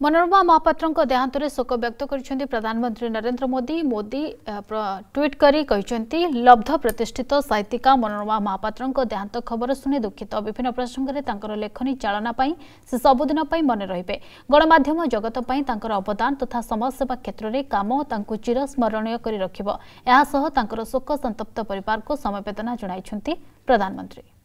ମନୋରମା ମହାପାତ୍ରଙ୍କ ଦେହାନ୍ତରେ ଶୋକ ବ୍ୟକ୍ତ କରିଛନ୍ତି ପ୍ରଧାନମନ୍ତ୍ରୀ ନରେନ୍ଦ୍ର ମୋଦି। ମୋଦି ଟ୍ୱିଟ୍ କରି କହିଛନ୍ତି ଲବ୍ଧ ପ୍ରତିଷ୍ଠିତ ସାହିତ୍ୟିକା ମନୋରମା ମହାପାତ୍ରଙ୍କ ଦେହାନ୍ତ ଖବର ଶୁଣି ଦୁଃଖିତ। ବିଭିନ୍ନ ପ୍ରସଙ୍ଗରେ ତାଙ୍କର ଲେଖନୀ ଚାଳନା ପାଇଁ ସେ ସବୁଦିନ ପାଇଁ ମନେ ରହିବେ। ଗଣମାଧ୍ୟମ ଜଗତ ପାଇଁ ତାଙ୍କର ଅବଦାନ ତଥା ସମାଜସେବା କ୍ଷେତ୍ରରେ କାମ ତାଙ୍କୁ ଚିରସ୍ମରଣୀୟ କରି ରଖିବ। ଏହାସହ ତାଙ୍କର ଶୋକ ସନ୍ତପ୍ତ ପରିବାରକୁ ସମବେଦନା ଜଣାଇଛନ୍ତି ପ୍ରଧାନମନ୍ତ୍ରୀ।